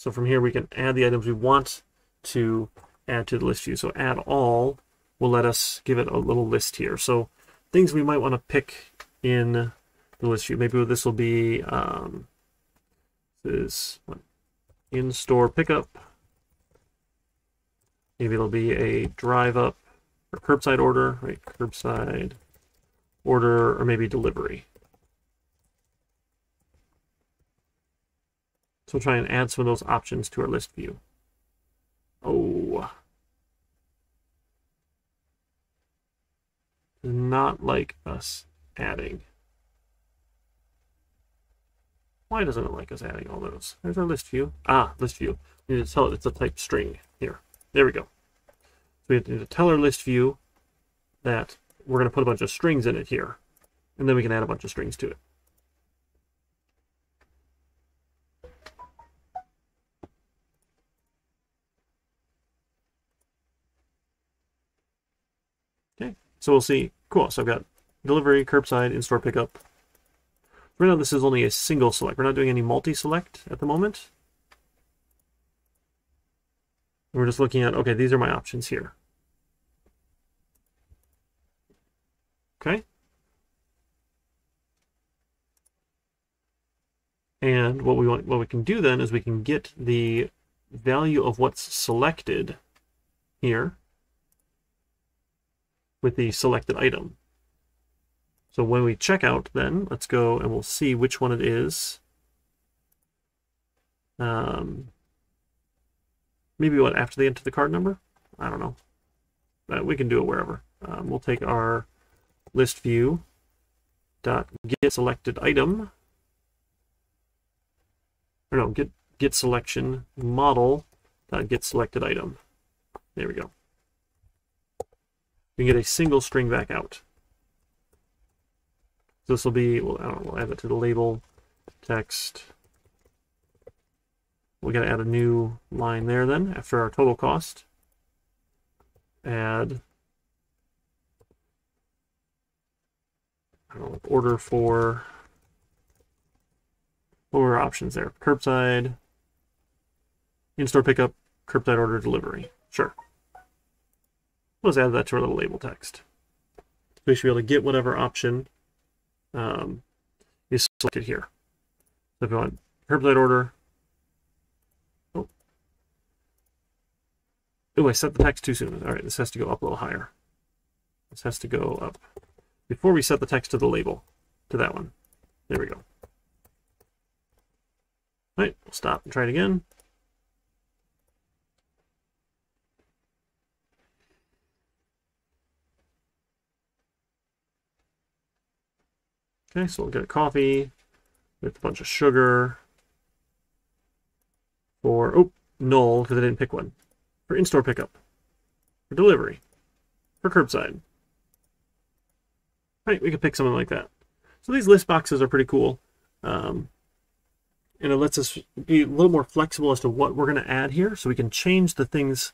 So from here we can add the items we want to add to the list view. So add all will let us give it a little list here. So things we might want to pick in the list view. Maybe this will be um, this is in-store pickup. Maybe it'll be a drive up or curbside order, right? Curbside order or maybe delivery. So we'll try and add some of those options to our list view. Oh. Does not like us adding. Why doesn't it like us adding all those? There's our list view. Ah, list view. We need to tell it it's a type string here. There we go. So we need to tell our list view that we're going to put a bunch of strings in it here. And then we can add a bunch of strings to it. So we'll see. Cool. So I've got delivery, curbside, in-store pickup. Right now this is only a single select. We're not doing any multi-select at the moment. We're just looking at, okay, these are my options here. Okay. And what we want, what we can do then is we can get the value of what's selected here with the selected item. So when we check out, then let's go and we'll see which one it is. Um, maybe what after they enter the card number? I don't know. But we can do it wherever. Um, we'll take our list view dot get selected item. Or no, get get selection model dot get selected item. There we go we can get a single string back out. This will be, well, I don't know, we'll add it to the label, text. We got to add a new line there then after our total cost. Add know, order for what were our options there? Curbside, in-store pickup, curbside order delivery. Sure. Let's add that to our little label text. We should be able to get whatever option um, is selected here. So if you want curbside order, oh, oh, I set the text too soon. All right, this has to go up a little higher. This has to go up before we set the text to the label, to that one. There we go. All right, we'll stop and try it again. Okay, so we'll get a coffee with a bunch of sugar for, oh, null, because I didn't pick one. For in-store pickup. For delivery. For curbside. Right, we could pick something like that. So these list boxes are pretty cool. Um, and it lets us be a little more flexible as to what we're going to add here. So we can change the things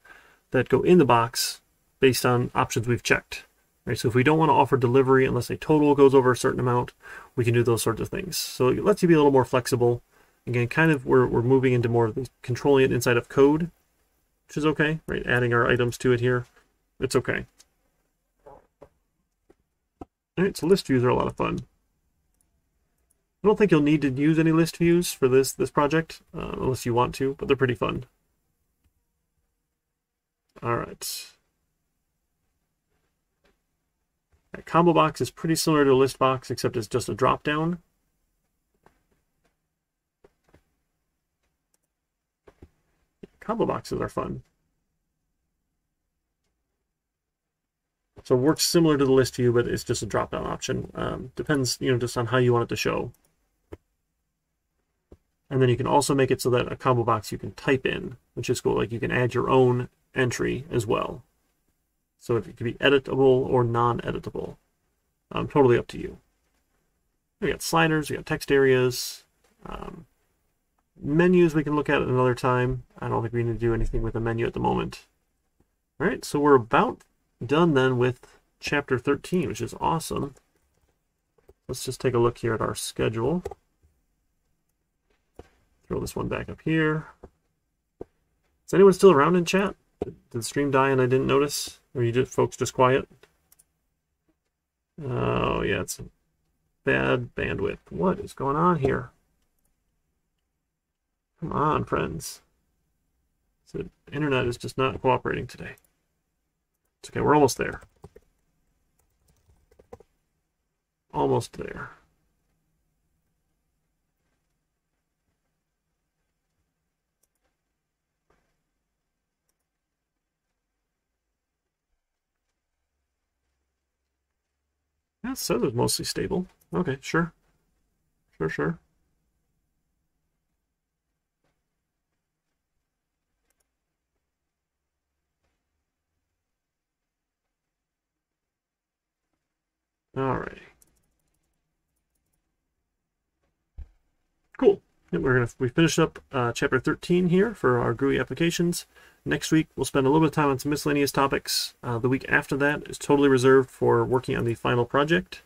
that go in the box based on options we've checked. Right, so if we don't want to offer delivery unless a total goes over a certain amount, we can do those sorts of things. So it lets you be a little more flexible. Again, kind of we're, we're moving into more of controlling it inside of code, which is okay, right? Adding our items to it here, it's okay. All right, so list views are a lot of fun. I don't think you'll need to use any list views for this this project, uh, unless you want to, but they're pretty fun. All right. A combo box is pretty similar to a list box, except it's just a drop down. Combo boxes are fun. So it works similar to the list view, but it's just a drop down option. Um, depends, you know, just on how you want it to show. And then you can also make it so that a combo box you can type in, which is cool. Like you can add your own entry as well. So it could be editable or non-editable. Um, totally up to you. We got sliders, we got text areas, um, menus we can look at another time. I don't think we need to do anything with a menu at the moment. All right, so we're about done then with chapter 13, which is awesome. Let's just take a look here at our schedule. Throw this one back up here. Is anyone still around in chat? Did the stream die and I didn't notice? Or you just folks just quiet? Oh yeah, it's bad bandwidth. What is going on here? Come on, friends. The internet is just not cooperating today. It's okay, we're almost there. Almost there. Yeah, so it's mostly stable. Okay, sure. Sure, sure. Alrighty. Cool. And we're gonna we finished up uh, chapter 13 here for our GUI applications. Next week we'll spend a little bit of time on some miscellaneous topics. Uh, the week after that is totally reserved for working on the final project.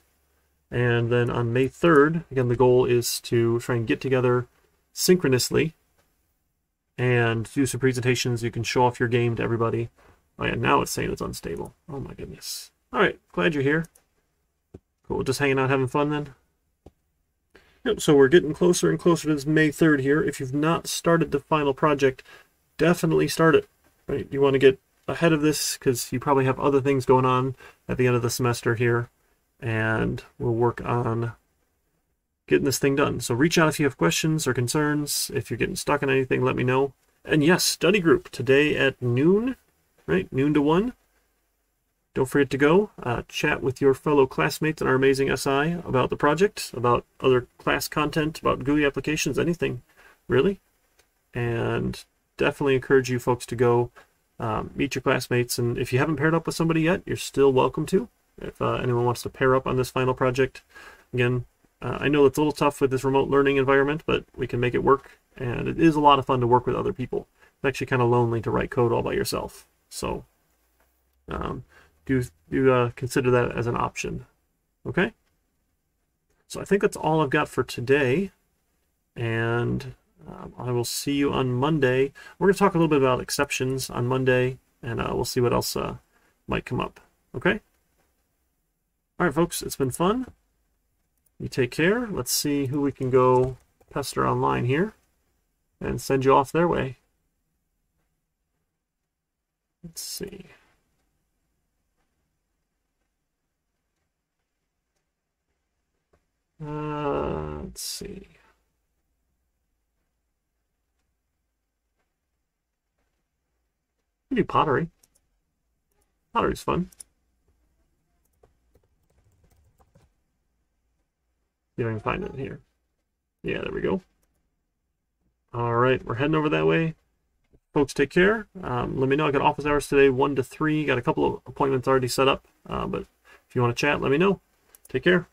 And then on May 3rd, again the goal is to try and get together synchronously and do some presentations. You can show off your game to everybody. Oh yeah, now it's saying it's unstable. Oh my goodness. All right, glad you're here. Cool, just hanging out, having fun then. Yep, so we're getting closer and closer to this May 3rd here. If you've not started the final project, definitely start it. Right? You want to get ahead of this because you probably have other things going on at the end of the semester here. And we'll work on getting this thing done. So reach out if you have questions or concerns. If you're getting stuck on anything, let me know. And yes, study group today at noon, right? Noon to 1. Don't forget to go uh, chat with your fellow classmates in our amazing SI about the project, about other class content, about GUI applications, anything really. And definitely encourage you folks to go um, meet your classmates. And if you haven't paired up with somebody yet, you're still welcome to. If uh, anyone wants to pair up on this final project, again, uh, I know it's a little tough with this remote learning environment, but we can make it work. And it is a lot of fun to work with other people. It's actually kind of lonely to write code all by yourself. So, um, do do uh, consider that as an option. Okay. So I think that's all I've got for today. And um, I will see you on Monday. We're going to talk a little bit about exceptions on Monday, and uh, we'll see what else uh, might come up. Okay? All right, folks, it's been fun. You take care. Let's see who we can go pester online here and send you off their way. Let's see. Uh, let's see. We do pottery. Pottery's fun. See if I can find it here. Yeah, there we go. All right, we're heading over that way. Folks, take care. Um, let me know. I got office hours today, 1 to 3. Got a couple of appointments already set up. Uh, but if you want to chat, let me know. Take care.